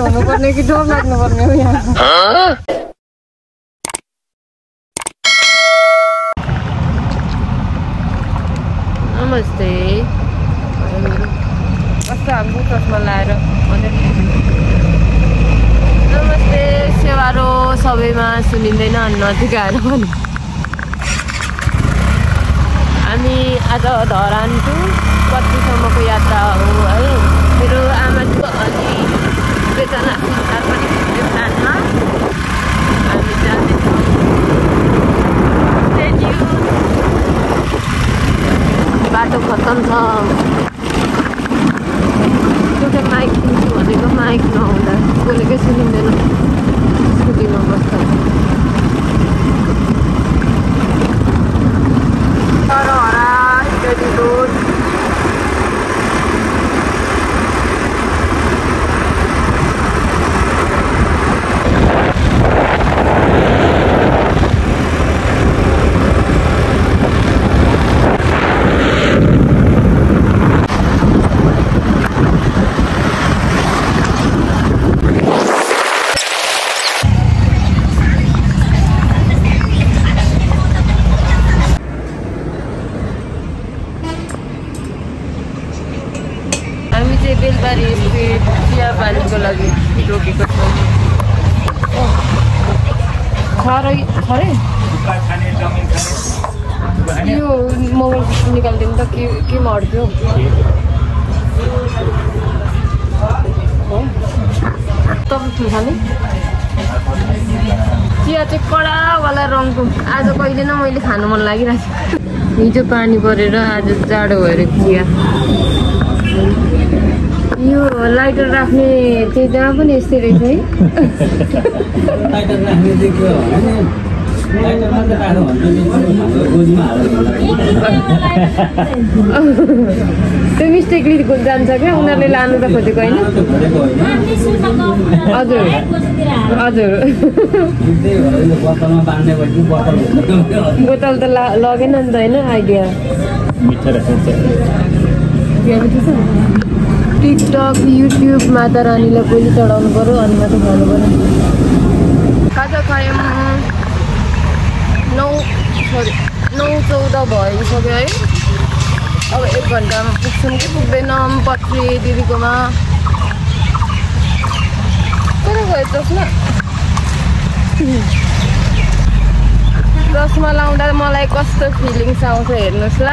हुनुपर्ने कि डर लाग्नुपर्ने हो। यहाँ नमस्ते कस्तो हाम्रो चस्मा लाएर नमस्ते सेवारो सबैमा सुनिँदैन अनि नजिक आएर पनि हामी आज धरान टु कतिसम्मको यात्रा हो है मेरो आमाको अनि दुईजना सुन्तार पनि त्यो प्लानमा हामी जाँदैछौँ. बाटो खतम छ निकालिदिनु त के केमा अड्क्यो हो तपाईँ के खाने चिया चाहिँ कडावाला रङको। आज कहिले न मैले खानु मन लागिरहेको थियो। हिजो पानी परेर आज जाडो भएर चिया। यो लाइटर राख्ने चाहिँ जहाँ पनि यस्तै रहेछ है। त्यो मिस्टेकली जान्छ क्या? उनीहरूले लानु त खोजेको होइन? हजुर। हजुर। बोतल त ला लगेन नि त होइन आइडिया। टिकटक युट्युब माता रानीलाई पहिले चढाउनु पऱ्यो अनि मात्रै खानु पऱ्यो। नौ सरी नौ चौध भइसक्यो है अब एक घन्टामा पुग्छौँ कि पुग्दैनौँ पत्री दिदीकोमा कता गयो चस्मा चस्मा लाउँदा मलाई कस्तो फिलिङ्स आउँछ हेर्नुहोस् ल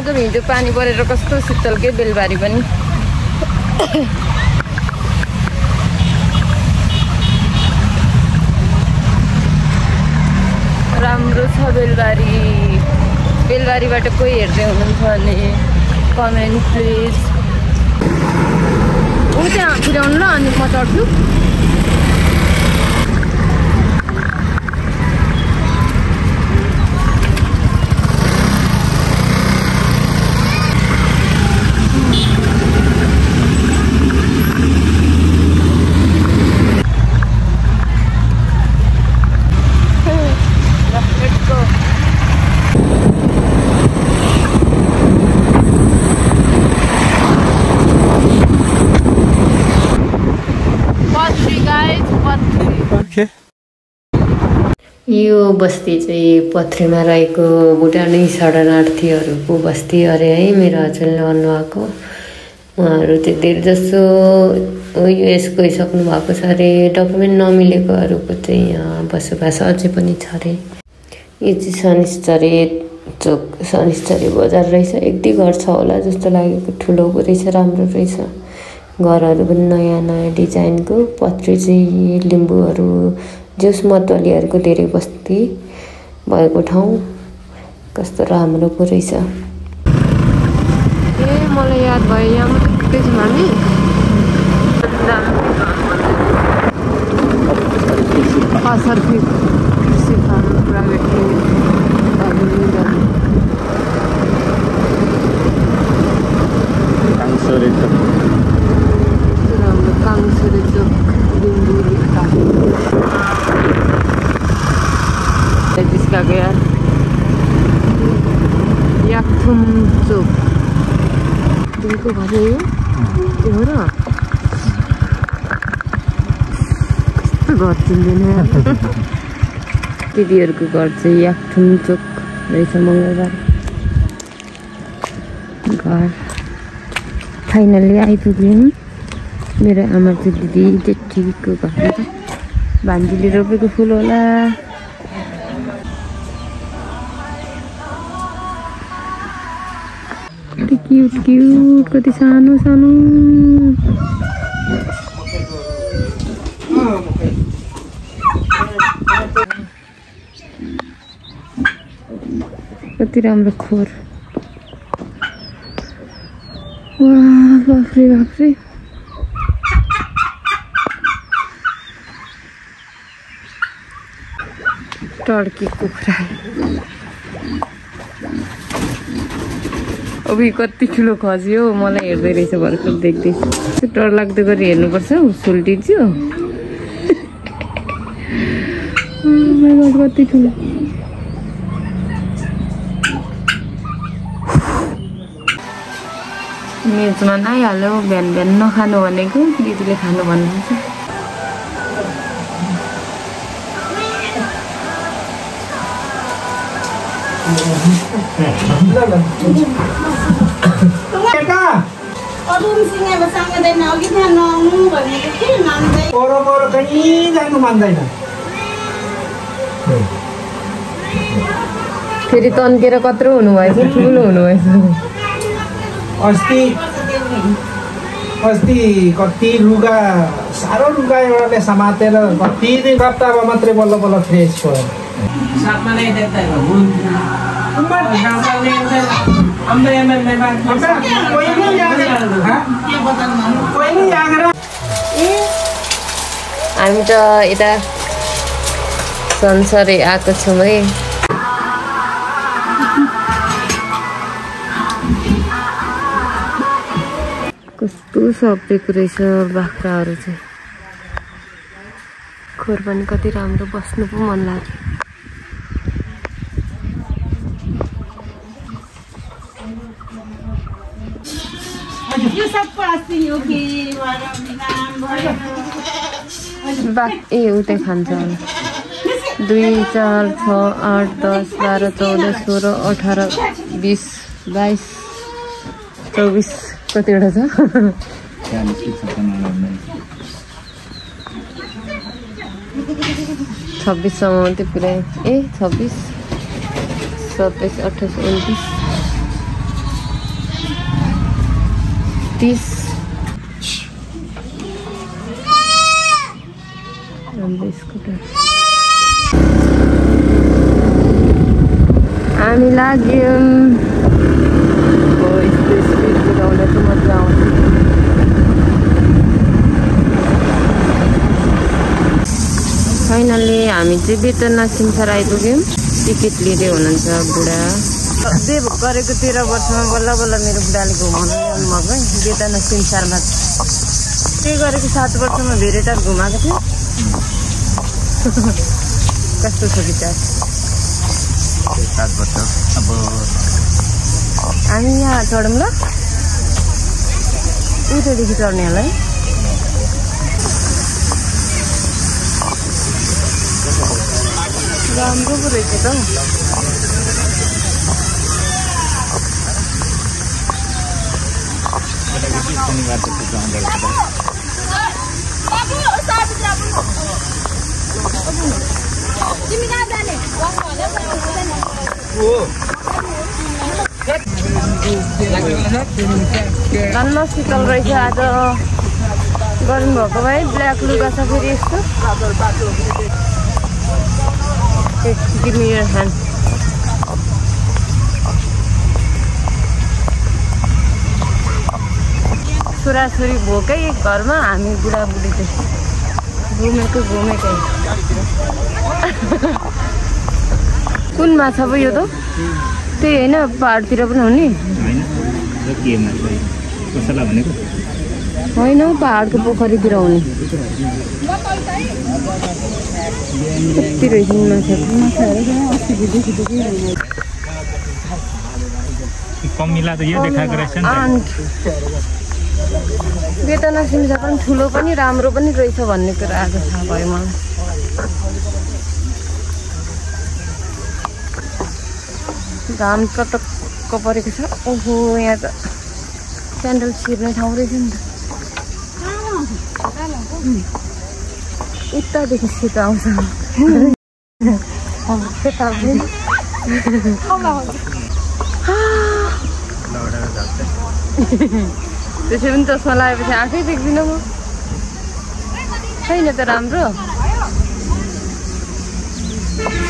आज हिजो पानी परेर कस्तो शीतल के बेलबारी पनि। राम्रो छ बेलबारी। बेलबारीबाट कोही हेर्दै हुनुहुन्छ भने कमेन्ट प्लिज। ऊ त्यहाँ पुर्याउनु ल अनि म चढ्छु Let's go. पत्री guys, पत्री यो बस्ती चाहिँ पथरीमा रहेको भुटानी शरणार्थीहरूको बस्ती अरे है मेरो हजुरले भन्नुभएको। उहाँहरू चाहिँ धेरै जसो युएस गइसक्नु भएको छ अरे डकुमेन्ट नमिलेकोहरूको चाहिँ यहाँ बसोबास अझै पनि छ अरे। यो चाहिँ शनिश्चरी चोक शनिश्चरी बजार रहेछ। एक दुई घर छ होला जस्तो लागेको ठुलो रहेछ राम्रो रहेछ। घरहरू पनि नयाँ नयाँ डिजाइनको। पत्री चाहिँ लिम्बूहरू जोस मतवालीहरूको धेरै बस्ती भएको ठाउँ कस्तो राम्रो पो रहेछ। ए मलाई याद भयो यहाँ मात्रै पुग्दैछौँ हामी। प्राइभेट दिदीको घर हो र कस्तो घर चिन्दैन दिदीहरूको घर चाहिँ याकथुङ चोक रहेछ मङ्गलबार घर फाइनल्ली आइपुग्यौँ मेरो आमा चाहिँ दिदी जेठीको घरमा भान्जीले रोपेको फुल होला क्युट क्युट कति सानो सानो। कति राम्रो खोर। वाह बाफ्रे बाफ्रे टर्की कुखुरा। अब कति ठुलो खस्यो मलाई हेर्दै रहेछ भर्खर देख्दै। त्यो डर लाग्दो गरी हेर्नुपर्छ हौ सुल्टिन्छु Oh कति ठुलो। मेचमा आइहाल्यो बिहान बिहान नखानु भनेको दिदीले खानु भन्नुहुन्छ। अरूसँग अब सँगदैन अघि त्यहाँ नआउनु भनेको के मान्दै पर पर कहीँ जानु मान्दैन फेरि तन्केर कत्रो हुनुभएछ ठुलो हुनुभएछ। अस्ति अस्ति कति लुगा साह्रो लुगा एउटाले समातेर कति दिन मात्रै बल्ल बल्ल फ्रेस भयो। हामी त यता संसारै आएको छौँ है कस्तो सपेको रहेछ बाख्राहरू चाहिँ। खोर पनि कति राम्रो बस्नु पो मन लाग्यो। बा ए उतै खान्छ। दुई चार छ आठ दस बाह्र चौध सोह्र अठार बिस बाइस चौबिस कतिवटा छ? छब्बिससम्म मात्रै पुऱ्यायो ए छब्बिस सत्ताइस अट्ठाइस उन्तिस तिस हाम्रो स्कुटर हामी लाग्यौँ हो यस्तो स्पिड कुदाउँदा चाहिँ मजा आउँछ फाइनल्ली हामी चाहिँ बेतना सिमसार आइपुग्यौँ टिकट लिँदै हुनुहुन्छ बुढा दे गरेको तेह्र वर्षमा बल्ल बल्ल मेरो बुढाले घुमाउनु ल्याउनु भएको है बेतना सिमसारमा त्यही गरेको सात वर्षमा धेरै टाढ घुमाएको थियो कस्तो छ विचार? सात वर्ष अब हामी यहाँ चढौँ ल। उतैदेखि चढ्ने होला है। राम्रो पो रहेछ त हौ। शनिबार जस्तो आउँदो रहेछ तिमी कहाँ जाने धन्न शीतल रहेछ आज। गर्नुभएको भए ब्ल्याक लुगा छ फेरि यस्तो। गिभ मी यर ह्यान्ड छोराछोरी भोकै घरमा हामी बुढाबुढी चाहिँ। घुमेको घुमेकै। कुन माछा पो यो त? त्यही होइन पाहाडतिर पनि हुने। होइन हौ पाहाडको पोखरीतिर हुने। कति रहेछ सिम्सा पनि ठुलो पनि राम्रो पनि रहेछ भन्ने कुरा आज थाहा भयो मलाई। घाम चटक्क परेको छ। ओहो यहाँ त स्यान्डल छिर्ने ठाउँ रहेछ नि त। उतादेखि शीत आउँछ। त्यसै पनि चस्मा लगाएपछि आँखै देख्दिनँ म। छैन त राम्रो।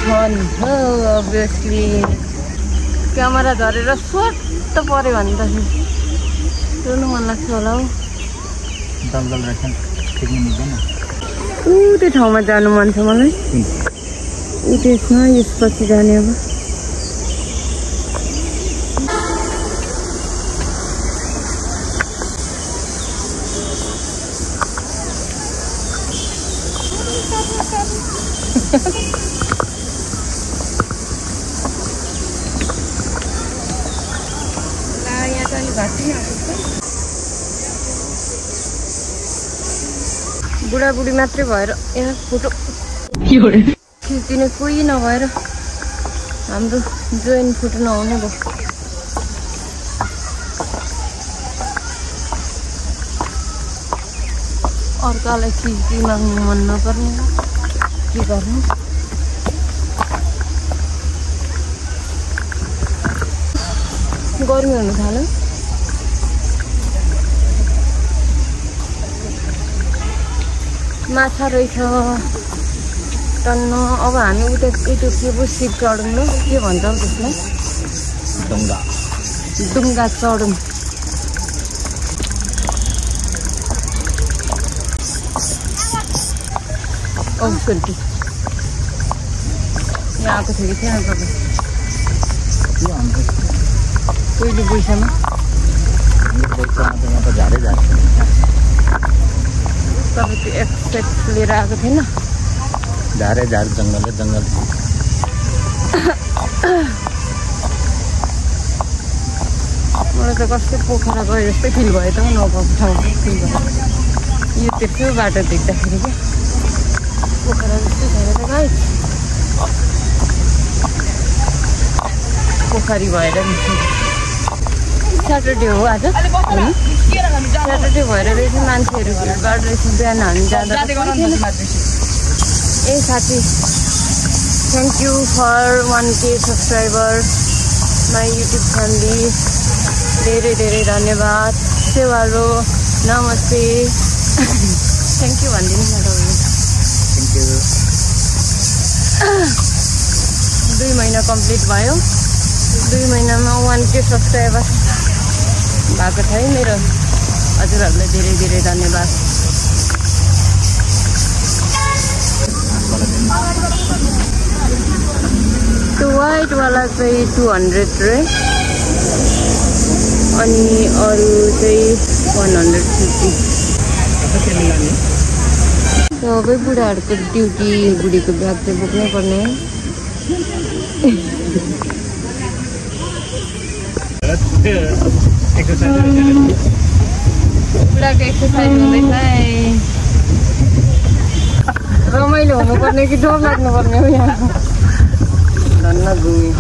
छन् अभियसली क्यामेरा झरेर स्वाट पऱ्यो भने त रुनु मन लाग्छ होला हौ। ऊ त्यो ठाउँमा जानु मन छ मलाई। ऊ त्यसमा यसपछि जाने अब। ला, यहाँ त अलिक घाँटी नै आएको छ। बुढाबुढी मात्रै भएर यहाँ फोटो खिचिदिने कोही नभएर हाम्रो जोइन फोटो नहुने भयो। अर्कालाई खिच्दी माग्नु मन नपर्ने के गर्नु? गर्मी हुनु थाल्यो। माछा रहेछ टन्न अब हामी उता उयो के पो सिप चढौँ न के भन्छ त्यसलाई ढुङ्गा डुङ्गा। चढौँ यहाँ आएको थियो कि थिएन तपाईँ? झारै झार्छ तपाईँ त्यो एक्सेप्ट लिएर आएको थिएन। झारै झार जङ्गलै जङ्गल। मलाई त कस्तो पोखरा गयो जस्तै फिल भयो त नगएको ठाउँ फिल भयो। यो त्यत्रो बाटो देख्दाखेरि क्या पोखरा जस्तै भयो त गाई पोखरी भएर स्याटरडे हो आज? स्याटरडे भएर रहेछ मान्छेहरू भिडभाड रहेछ बिहान हामी जाँदा। ए साथी। Thank you for one K subscriber my YouTube family धेरै धेरै धन्यवाद। सेवारो नमस्ते। थ्याङ्क यू भनिदिनु न तपाईँले थ्याङ्क यू दुई महिना कम्प्लिट भयो। दुई महिनामा वान के सब्सक्राइबर भएको छ है मेरो हजुरहरूलाई धेरै धेरै धन्यवाद। त्यो वाइटवाला चाहिँ टु हन्ड्रेड रे। अनि अरू चाहिँ वान हन्ड्रेड फिफ्टी सबै बुढाहरूको ड्युटी बुढीको ब्याग चाहिँ बोक्नै पर्ने। एक्सर्साइज बुढाको एक्सर्साइज हुँदैछ है रमाइलो हुनुपर्ने कि डर लाग्नुपर्ने हो यहाँ धन्न घुमी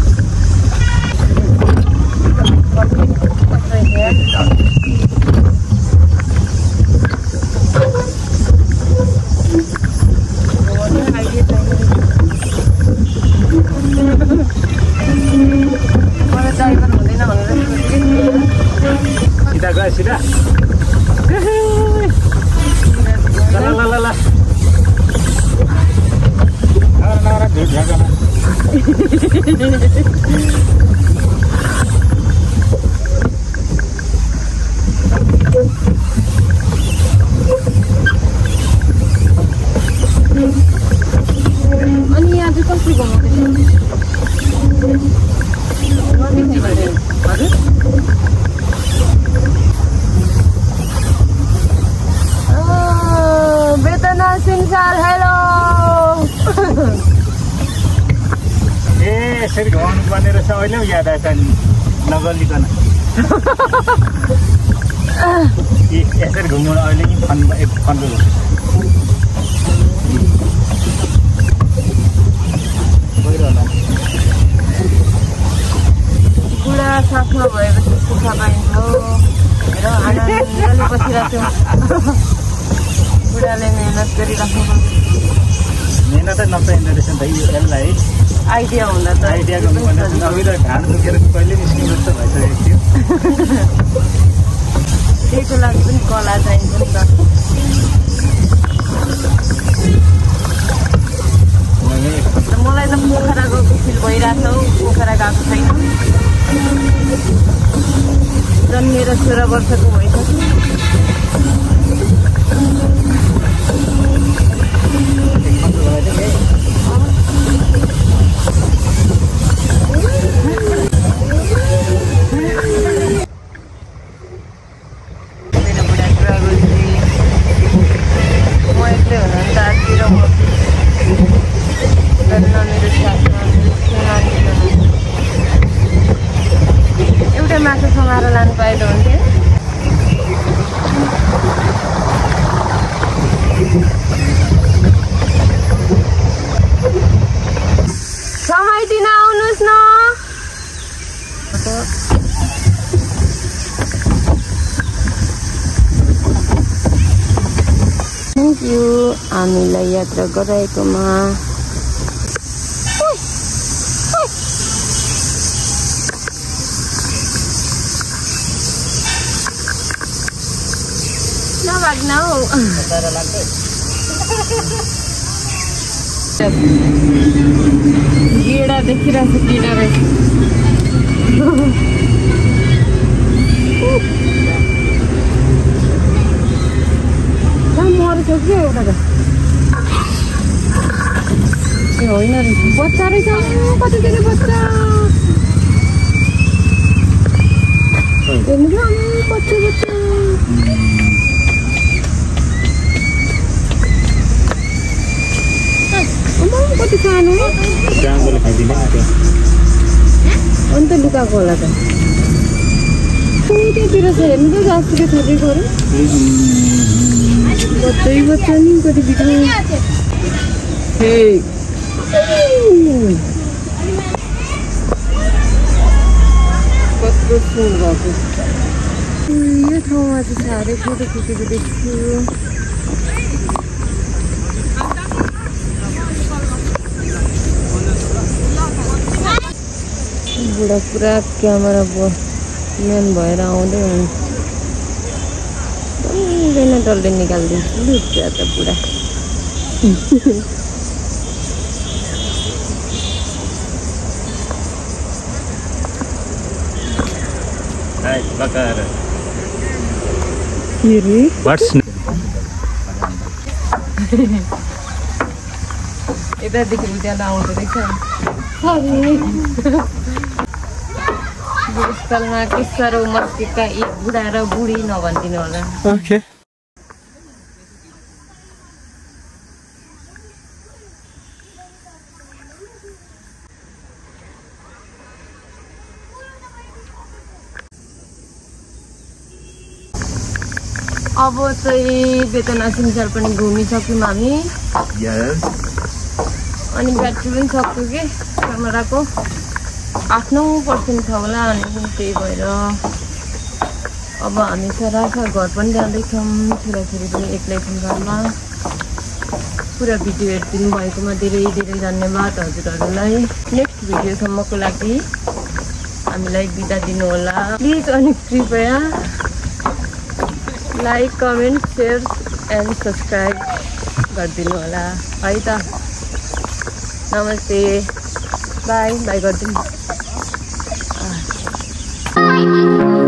वेतना सिंसार हेलो ए यसरी घुमाउनु पर्ने रहेछ अहिले याद आएछ नि नगलिकन यसरी घुम्नु अहिले नि फन साथमा भएपछि सुख पाइन्छ र आनन्दले बसिरहेको बुढाले मेहनत गरिराख्नु मेहनत नपाइँदो रहेछ नि त यो आइडिया हुँदा त आइडिया गर्नुपर्ने घाँड दुखेर कहिले निस्किनु जस्तो भइसकेको थियो त्यहीको लागि पनि कला चाहिन्छ नि त मलाई त पोखरा गएको फिल भइरहेको छ पोखरा गएको छैन जन्मेर सोह्र वर्षको भइसक्यो यू हामीलाई यात्रा गराएकोमा। नभाग्न हौ। गेडा देखिरहेको छ गेडा रहेछ कहाँ मरेछ कि एउटा त ए होइन रहेछ बच्चा रहेछ कति दिने बच्चा हेर्नु क्या बच्चा बच्चा अम्मा, कति सानो जाँगोले खाइदिने त्यो अन्त लुकाएको होला त ऊ त्यहाँतिर छ हेर्नु त जास्तिकै छोडेकोहरू बच्चै बच्चा नि कति हे कत्रो सुन भएको यो ठाउँमा चाहिँ साह्रै फोटो खिचेको देख्छु बुढा पुरा क्यामेरा म्यान भएर आउँदै हुनुहुन्छ डल्लै न डल्लै निकालिदिन्छु लुच्चा त बुढा हाय बकार के रे वाट्स यतादेखि उज्यालो आउँदो रहेछ बुढस्थलमा किस्सा र मस्जिदका यी बुढा र बुढी नभनिदिनु होला अब चाहिँ बेतना सिमसार पनि घुमिसक्यौँ हामी अनि ब्याट्री पनि सक्यो कि क्यामेराको आठ नौ पर्सेन्ट छ होला अनि त्यही भएर अब हामी सरासर घर पनि जाँदैछौँ। छोराछोरी पनि एक्लै छौँ घरमा। पुरा भिडियो हेरिदिनु भएकोमा धेरै धेरै धन्यवाद हजुरहरूलाई। नेक्स्ट भिडियोसम्मको लागि हामीलाई बिदा दिनुहोला। प्लिज अनि कृपया like comment share and subscribe गरिदिनु होला है त। नमस्ते। बाई बाई गरिदिनु life.